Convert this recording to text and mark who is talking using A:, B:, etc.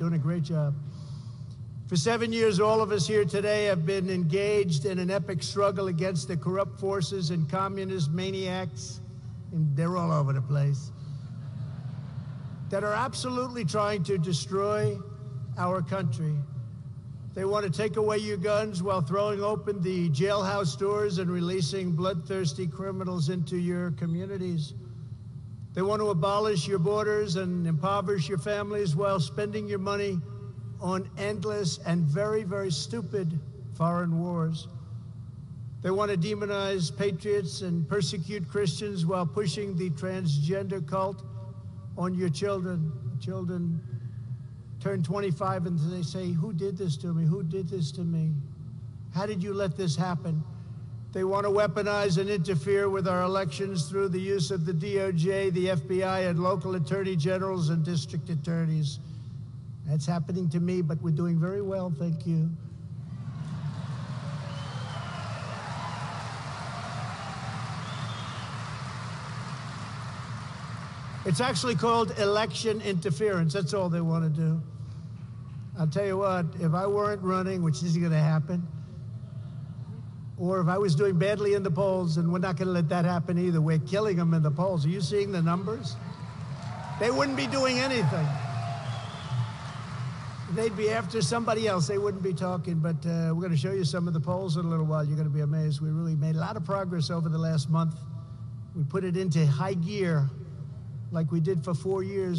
A: doing a great job. For seven years, all of us here today have been engaged in an epic struggle against the corrupt forces and communist maniacs, and they're all over the place, that are absolutely trying to destroy our country. They want to take away your guns while throwing open the jailhouse doors and releasing bloodthirsty criminals into your communities. They want to abolish your borders and impoverish your families while spending your money on endless and very, very stupid foreign wars. They want to demonize patriots and persecute Christians while pushing the transgender cult on your children. Children turn 25 and they say, Who did this to me? Who did this to me? How did you let this happen? They want to weaponize and interfere with our elections through the use of the DOJ, the FBI, and local attorney generals and district attorneys. That's happening to me, but we're doing very well, thank you. It's actually called election interference. That's all they want to do. I'll tell you what, if I weren't running, which isn't going to happen, or if I was doing badly in the polls, and we're not going to let that happen either, we're killing them in the polls. Are you seeing the numbers? They wouldn't be doing anything they'd be after somebody else. They wouldn't be talking. But uh, we're going to show you some of the polls in a little while. You're going to be amazed. We really made a lot of progress over the last month. We put it into high gear like we did for four years.